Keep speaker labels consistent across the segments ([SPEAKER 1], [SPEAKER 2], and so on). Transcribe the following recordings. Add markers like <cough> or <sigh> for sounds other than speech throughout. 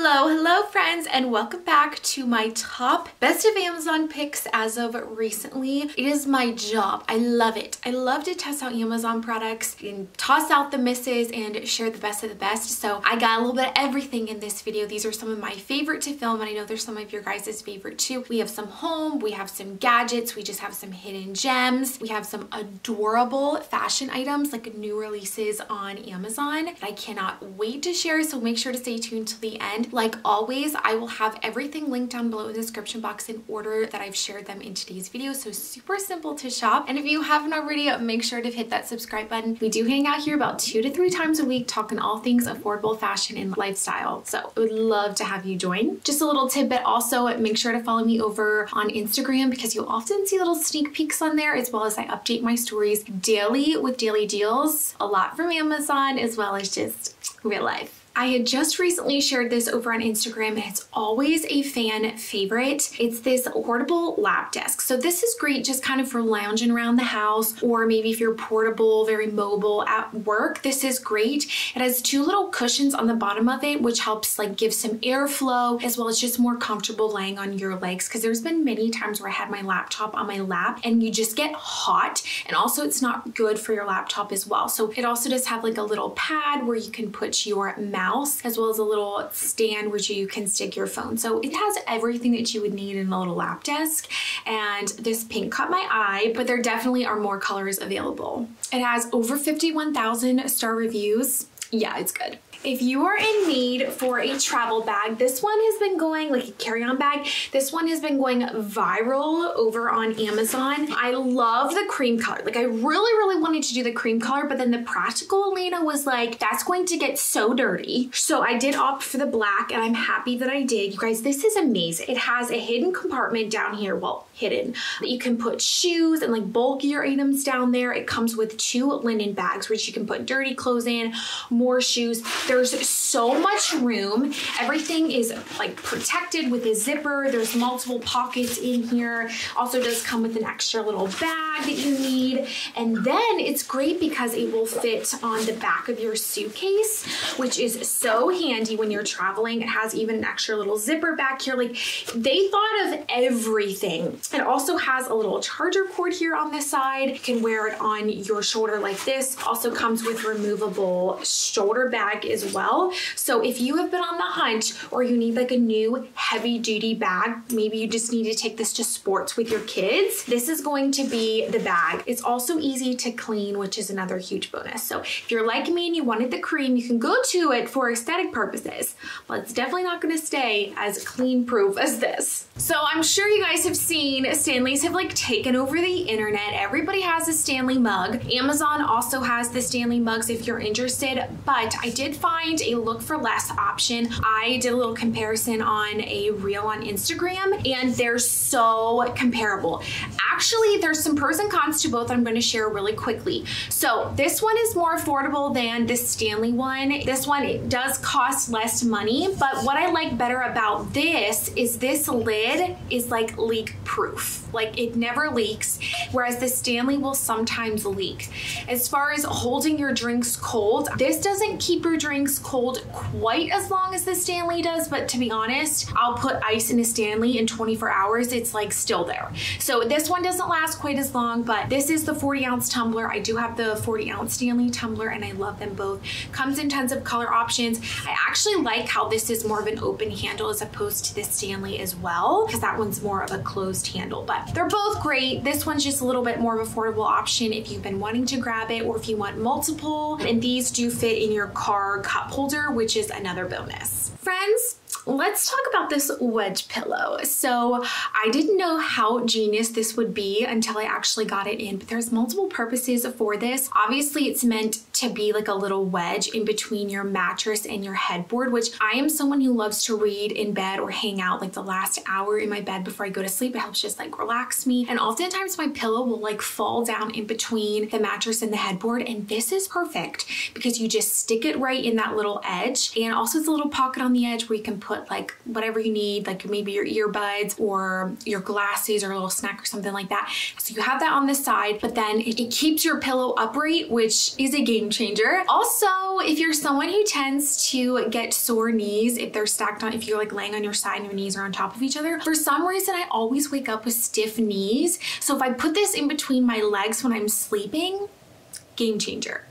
[SPEAKER 1] Hello, hello friends, and welcome back to my top best of Amazon picks as of recently. It is my job. I love it. I love to test out Amazon products and toss out the misses and share the best of the best. So I got a little bit of everything in this video. These are some of my favorite to film, and I know there's some of your guys' favorite too. We have some home, we have some gadgets, we just have some hidden gems. We have some adorable fashion items like new releases on Amazon I cannot wait to share. So make sure to stay tuned to the end Like always, I will have everything linked down below in the description box in order that I've shared them in today's video. So super simple to shop. And if you haven't already, make sure to hit that subscribe button. We do hang out here about two to three times a week talking all things affordable fashion and lifestyle. So I would love to have you join. Just a little tidbit also, make sure to follow me over on Instagram because you'll often see little sneak peeks on there as well as I update my stories daily with daily deals, a lot from Amazon as well as just real life. I had just recently shared this over on Instagram it's always a fan favorite. It's this portable lap desk. So this is great just kind of for lounging around the house or maybe if you're portable, very mobile at work, this is great. It has two little cushions on the bottom of it which helps like give some airflow as well as just more comfortable laying on your legs because there's been many times where I had my laptop on my lap and you just get hot and also it's not good for your laptop as well. So it also does have like a little pad where you can put your mouse mouse as well as a little stand which you can stick your phone. So it has everything that you would need in a little lap desk and this pink caught my eye but there definitely are more colors available. It has over 51,000 star reviews. Yeah, it's good. If you are in need for a travel bag, this one has been going like a carry-on bag. This one has been going viral over on Amazon. I love the cream color. Like I really, really wanted to do the cream color, but then the practical Alaina was like, that's going to get so dirty. So I did opt for the black and I'm happy that I did. You guys, this is amazing. It has a hidden compartment down here. Well, hidden. You can put shoes and like bulkier items down there. It comes with two linen bags, which you can put dirty clothes in, more shoes. There's so much room. Everything is like protected with a zipper. There's multiple pockets in here. Also does come with an extra little bag that you need. And then it's great because it will fit on the back of your suitcase, which is so handy when you're traveling. It has even an extra little zipper back here. Like they thought of everything it also has a little charger cord here on this side. You can wear it on your shoulder like this. Also comes with removable shoulder bag as well. So if you have been on the hunt or you need like a new heavy duty bag, maybe you just need to take this to sports with your kids, this is going to be the bag. It's also easy to clean, which is another huge bonus. So if you're like me and you wanted the cream, you can go to it for aesthetic purposes, but it's definitely not gonna stay as clean proof as this. So I'm sure you guys have seen Stanleys have like taken over the internet. Everybody has a Stanley mug. Amazon also has the Stanley mugs if you're interested, but I did find a look for less option. I did a little comparison on a reel on Instagram and they're so comparable. Actually, there's some pros and cons to both I'm going to share really quickly. So this one is more affordable than the Stanley one. This one does cost less money, but what I like better about this is this lid is like leak proof. Like it never leaks, whereas the Stanley will sometimes leak. As far as holding your drinks cold, this doesn't keep your drinks cold quite as long as the Stanley does, but to be honest, I'll put ice in a Stanley in 24 hours, it's like still there. So this one doesn't last quite as long, but this is the 40 ounce tumbler. I do have the 40 ounce Stanley tumbler and I love them both. Comes in tons of color options. I actually like how this is more of an open handle as opposed to the Stanley as well, because that one's more of a closed handle handle, but they're both great. This one's just a little bit more of affordable option if you've been wanting to grab it or if you want multiple. And these do fit in your car cup holder, which is another bonus. Friends, let's talk about this wedge pillow. So I didn't know how genius this would be until I actually got it in, but there's multiple purposes for this. Obviously it's meant to be like a little wedge in between your mattress and your headboard, which I am someone who loves to read in bed or hang out like the last hour in my bed before I go to sleep. It helps just like relax me. And oftentimes my pillow will like fall down in between the mattress and the headboard. And this is perfect because you just stick it right in that little edge. And also it's a little pocket on the edge where you can put like whatever you need, like maybe your earbuds or your glasses or a little snack or something like that. So you have that on the side, but then it, it keeps your pillow upright, which is a game changer. Also, if you're someone who tends to get sore knees, if they're stacked on, if you're like laying on your side and your knees are on top of each other, for some reason I always wake up with stiff knees. So if I put this in between my legs when I'm sleeping, game changer.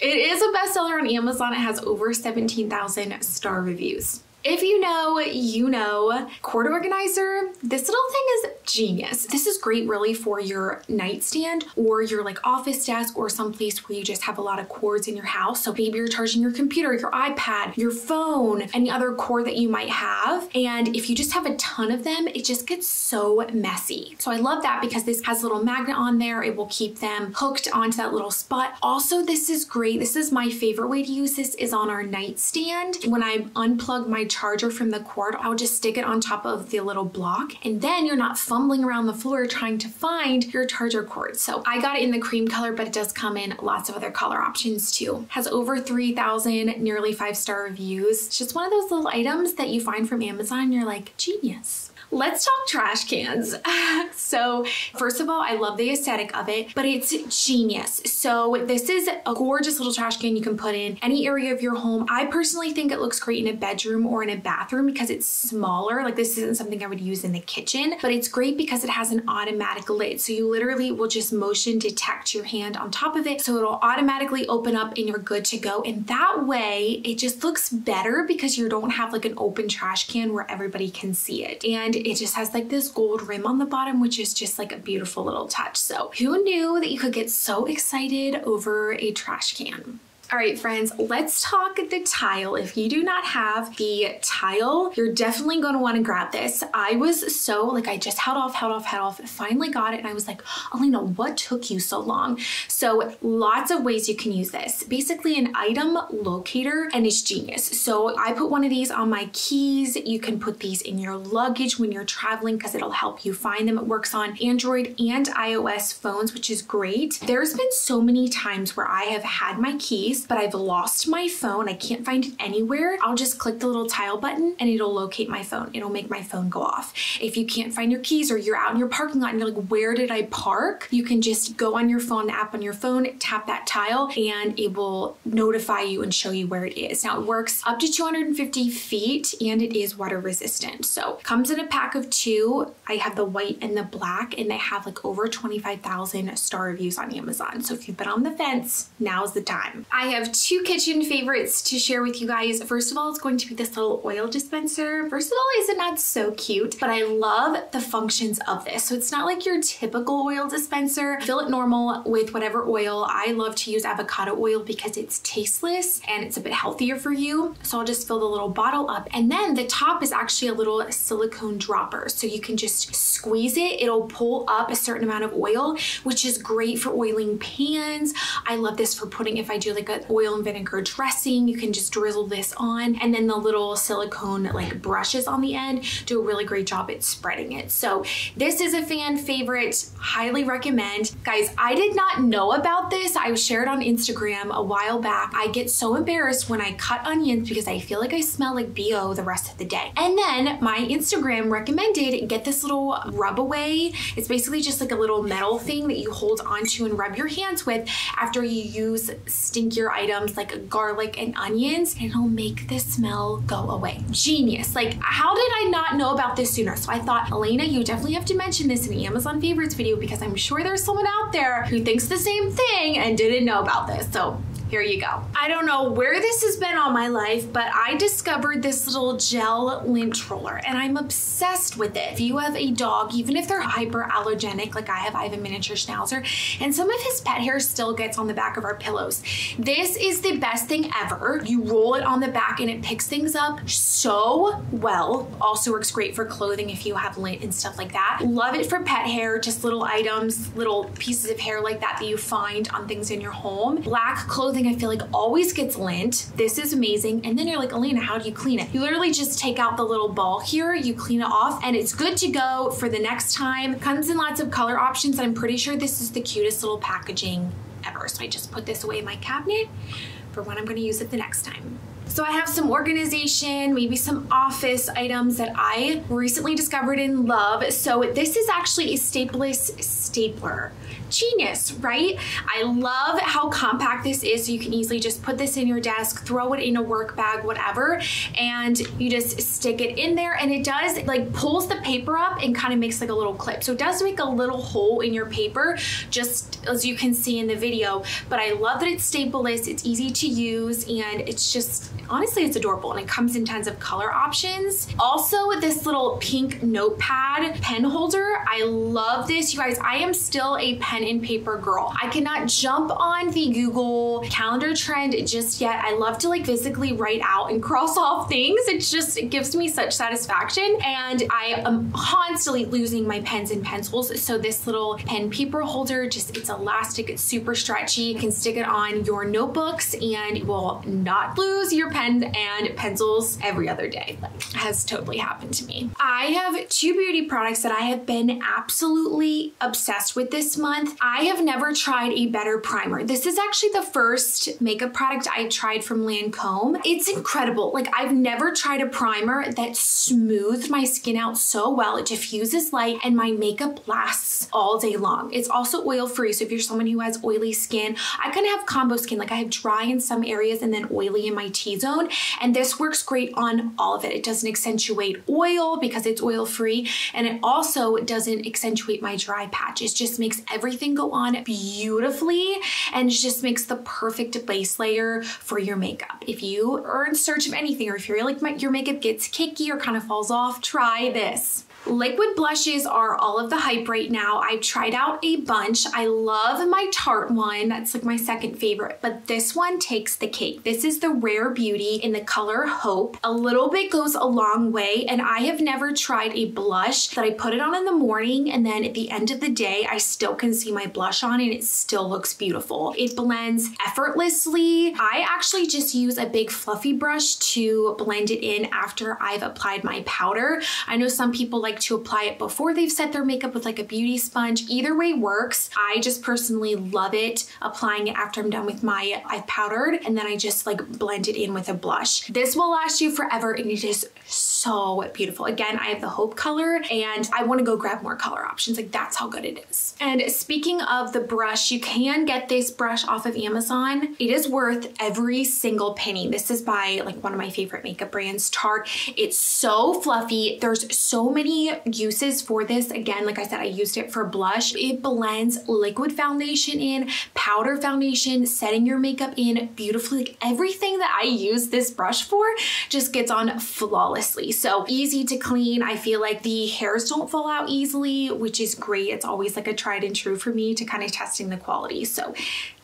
[SPEAKER 1] It is a bestseller on Amazon. It has over 17,000 star reviews. If you know, you know. Cord organizer, this little thing is genius. This is great really for your nightstand or your like office desk or someplace where you just have a lot of cords in your house. So maybe you're charging your computer, your iPad, your phone, any other cord that you might have. And if you just have a ton of them, it just gets so messy. So I love that because this has a little magnet on there. It will keep them hooked onto that little spot. Also, this is great. This is my favorite way to use this is on our nightstand. When I unplug my charger from the cord, I'll just stick it on top of the little block and then you're not fumbling around the floor trying to find your charger cord. So I got it in the cream color, but it does come in lots of other color options too. Has over 3,000 nearly five star reviews. It's just one of those little items that you find from Amazon. You're like, genius. Let's talk trash cans. <laughs> so first of all, I love the aesthetic of it, but it's genius. So this is a gorgeous little trash can you can put in any area of your home. I personally think it looks great in a bedroom or in a bathroom because it's smaller. Like this isn't something I would use in the kitchen, but it's great because it has an automatic lid. So you literally will just motion detect your hand on top of it. So it'll automatically open up and you're good to go. And that way it just looks better because you don't have like an open trash can where everybody can see it. And it just has like this gold rim on the bottom, which is just like a beautiful little touch. So who knew that you could get so excited over a trash can? All right, friends, let's talk the tile. If you do not have the tile, you're definitely going to want to grab this. I was so like, I just held off, held off, held off, finally got it. And I was like, Alaina, what took you so long? So lots of ways you can use this. Basically an item locator and it's genius. So I put one of these on my keys. You can put these in your luggage when you're traveling because it'll help you find them. It works on Android and iOS phones, which is great. There's been so many times where I have had my keys but I've lost my phone. I can't find it anywhere. I'll just click the little tile button and it'll locate my phone. It'll make my phone go off. If you can't find your keys or you're out in your parking lot and you're like, where did I park? You can just go on your phone, app on your phone, tap that tile, and it will notify you and show you where it is. Now it works up to 250 feet and it is water resistant. So comes in a pack of two. I have the white and the black and they have like over 25,000 star reviews on Amazon. So if you've been on the fence, now's the time. I have two kitchen favorites to share with you guys. First of all, it's going to be this little oil dispenser. First of all, is it not so cute? But I love the functions of this. So it's not like your typical oil dispenser. Fill it normal with whatever oil. I love to use avocado oil because it's tasteless and it's a bit healthier for you. So I'll just fill the little bottle up. And then the top is actually a little silicone dropper. So you can just squeeze it. It'll pull up a certain amount of oil, which is great for oiling pans. I love this for putting, if I do like a oil and vinegar dressing. You can just drizzle this on and then the little silicone like brushes on the end do a really great job at spreading it. So this is a fan favorite, highly recommend. Guys, I did not know about this. I shared on Instagram a while back. I get so embarrassed when I cut onions because I feel like I smell like BO the rest of the day. And then my Instagram recommended get this little rub away. It's basically just like a little metal thing that you hold onto and rub your hands with after you use items like garlic and onions and it'll make the smell go away. Genius. Like how did I not know about this sooner? So I thought, Alaina, you definitely have to mention this in the Amazon favorites video because I'm sure there's someone out there who thinks the same thing and didn't know about this. So here you go. I don't know where this has been all my life, but I discovered this little gel lint roller and I'm obsessed with it. If you have a dog, even if they're hyperallergenic, like I have, I have a miniature schnauzer, and some of his pet hair still gets on the back of our pillows. This is the best thing ever. You roll it on the back and it picks things up so well. Also works great for clothing if you have lint and stuff like that. Love it for pet hair, just little items, little pieces of hair like that that you find on things in your home. Black clothing I feel like always gets lint. This is amazing. And then you're like, Alaina, how do you clean it? You literally just take out the little ball here, you clean it off, and it's good to go for the next time. Comes in lots of color options. I'm pretty sure this is the cutest little packaging ever. So I just put this away in my cabinet for when I'm gonna use it the next time. So I have some organization, maybe some office items that I recently discovered and love. So this is actually a stapleless stapler genius, right? I love how compact this is. So you can easily just put this in your desk, throw it in a work bag, whatever, and you just stick it in there. And it does like pulls the paper up and kind of makes like a little clip. So it does make a little hole in your paper, just as you can see in the video. But I love that it's stapleless, it's easy to use, and it's just, honestly, it's adorable. And it comes in tons of color options. Also, this little pink notepad pen holder, I love this. You guys, I am still a pen and paper girl. I cannot jump on the Google calendar trend just yet. I love to like physically write out and <laughs> cross off things. It just, it gives me such satisfaction. And I am constantly losing my pens and pencils. So this little pen paper holder, just it's elastic, it's super stretchy. You can stick it on your notebooks and you will not lose your pens and pencils every other day. Like has totally happened to me. I have two beauty products that I have been absolutely obsessed with this month. I have never tried a better primer. This is actually the first makeup product I tried from Lancome. It's incredible. Like I've never tried a primer that smoothed my skin out so well. It diffuses light and my makeup lasts all day long. It's also oil free. So if you're someone who has oily skin, I kind of have combo skin. Like I have dry in some areas and then oily in my T-zone. And this works great on all of it. It doesn't accentuate oil because it's oil free. And it also doesn't accentuate my dry patch. It just makes everything go on beautifully and just makes the perfect base layer for your makeup. If you are in search of anything or if you're like your makeup gets kicky or kind of falls off, try this. Liquid blushes are all of the hype right now. I've tried out a bunch. I love my Tarte one. That's like my second favorite, but this one takes the cake. This is the Rare Beauty in the color Hope. A little bit goes a long way, and I have never tried a blush that I put it on in the morning, and then at the end of the day, I still can see my blush on and it still looks beautiful. It blends effortlessly. I actually just use a big fluffy brush to blend it in after I've applied my powder. I know some people like like to apply it before they've set their makeup with like a beauty sponge. Either way works. I just personally love it applying it after I'm done with my, I've powdered and then I just like blend it in with a blush. This will last you forever and it is so beautiful. Again, I have the Hope color and I wanna go grab more color options. Like that's how good it is. And speaking of the brush, you can get this brush off of Amazon. It is worth every single penny. This is by like one of my favorite makeup brands, Tarte. It's so fluffy. There's so many uses for this. Again, like I said, I used it for blush. It blends liquid foundation in, powder foundation, setting your makeup in beautifully. Like everything that I use this brush for just gets on flawlessly. So easy to clean. I feel like the hairs don't fall out easily, which is great. It's always like a tried and true for me to kind of testing the quality. So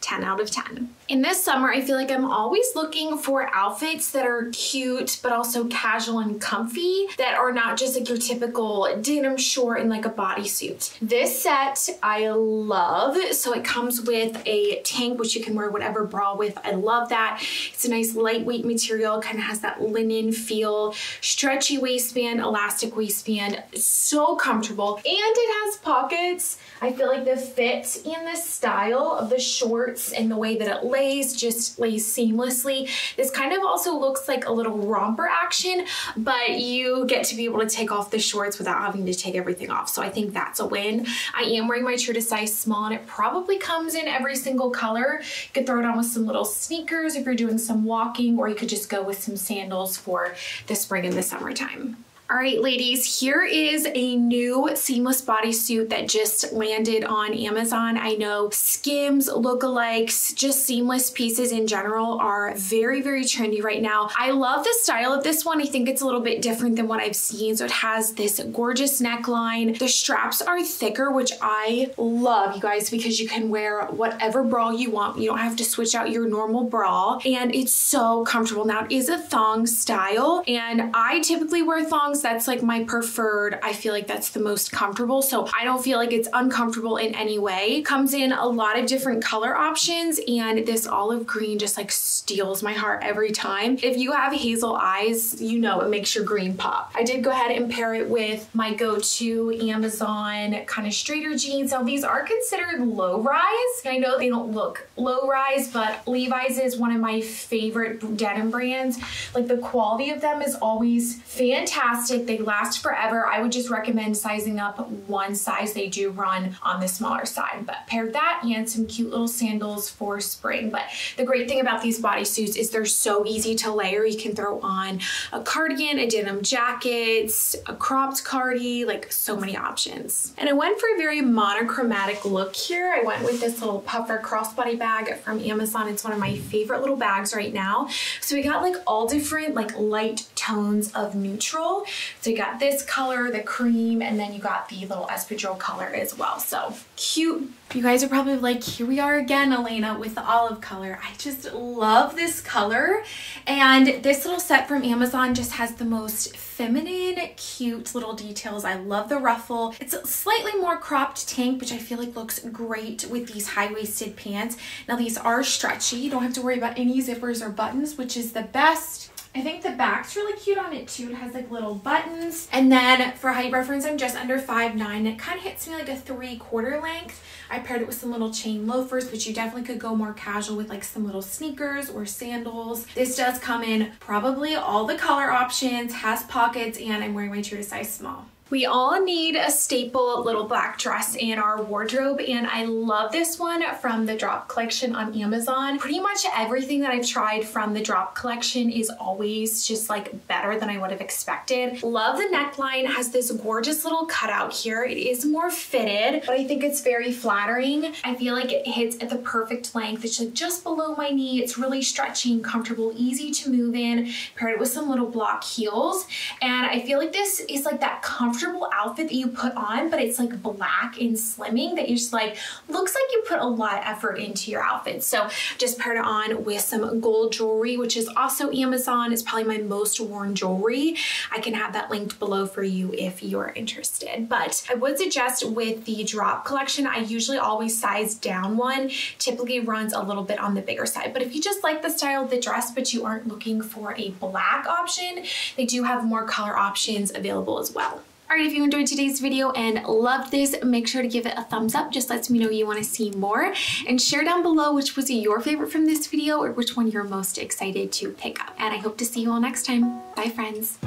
[SPEAKER 1] 10 out of 10. In this summer, I feel like I'm always looking for outfits that are cute, but also casual and comfy that are not just like your typical denim short and like a bodysuit. This set I love. So it comes with a tank, which you can wear whatever bra with. I love that. It's a nice lightweight material, kind of has that linen feel, stretchy waistband, elastic waistband, so comfortable. And it has pockets. I feel like the fit and the style of the short skirts and the way that it lays just lays seamlessly. This kind of also looks like a little romper action, but you get to be able to take off the shorts without having to take everything off. So I think that's a win. I am wearing my true to size small and it probably comes in every single color. You could throw it on with some little sneakers if you're doing some walking or you could just go with some sandals for the spring and the summertime. All right, ladies, here is a new seamless bodysuit that just landed on Amazon. I know Skims, lookalikes, just seamless pieces in general are very, very trendy right now. I love the style of this one. I think it's a little bit different than what I've seen. So it has this gorgeous neckline. The straps are thicker, which I love, you guys, because you can wear whatever bra you want. You don't have to switch out your normal bra. And it's so comfortable. Now, it is a thong style, and I typically wear thongs That's like my preferred. I feel like that's the most comfortable. So I don't feel like it's uncomfortable in any way. Comes in a lot of different color options and this olive green just like steals my heart every time. If you have hazel eyes, you know it makes your green pop. I did go ahead and pair it with my go-to Amazon kind of straighter jeans. Now these are considered low rise. I know they don't look low rise, but Levi's is one of my favorite denim brands. Like the quality of them is always fantastic. They last forever. I would just recommend sizing up one size. They do run on the smaller side, but pair that and some cute little sandals for spring. But the great thing about these bodysuits is they're so easy to layer. You can throw on a cardigan, a denim jacket, a cropped cardi, like so many options. And I went for a very monochromatic look here. I went with this little puffer crossbody bag from Amazon. It's one of my favorite little bags right now. So we got like all different like light tones of neutral. So you got this color, the cream, and then you got the little espadrille color as well. So cute. You guys are probably like, here we are again, Alaina, with the olive color. I just love this color. And this little set from Amazon just has the most feminine, cute little details. I love the ruffle. It's a slightly more cropped tank, which I feel like looks great with these high-waisted pants. Now these are stretchy. You don't have to worry about any zippers or buttons, which is the best. I think the back's really cute on it too. It has like little buttons. And then for height reference, I'm just under 5'9". It kind of hits me like a three quarter length. I paired it with some little chain loafers, which you definitely could go more casual with like some little sneakers or sandals. This does come in probably all the color options, has pockets, and I'm wearing my true to size small. We all need a staple little black dress in our wardrobe and I love this one from the Drop collection on Amazon. Pretty much everything that I've tried from the Drop collection is always just like better than I would have expected. Love the neckline, has this gorgeous little cutout here. It is more fitted, but I think it's very flattering. I feel like it hits at the perfect length. It's like just below my knee. It's really stretchy and comfortable, easy to move in. Paired it with some little block heels. And I feel like this is like that comfortable comfortable outfit that you put on, but it's like black and slimming that you just like, looks like you put a lot of effort into your outfit. So just paired it on with some gold jewelry, which is also Amazon. It's probably my most worn jewelry. I can have that linked below for you if you're interested. But I would suggest with the drop collection, I usually always size down one, typically runs a little bit on the bigger side. But if you just like the style of the dress, but you aren't looking for a black option, they do have more color options available as well. Alright, if you enjoyed today's video and loved this, make sure to give it a thumbs up. Just lets me know you want to see more. And share down below which was your favorite from this video or which one you're most excited to pick up. And I hope to see you all next time. Bye, friends.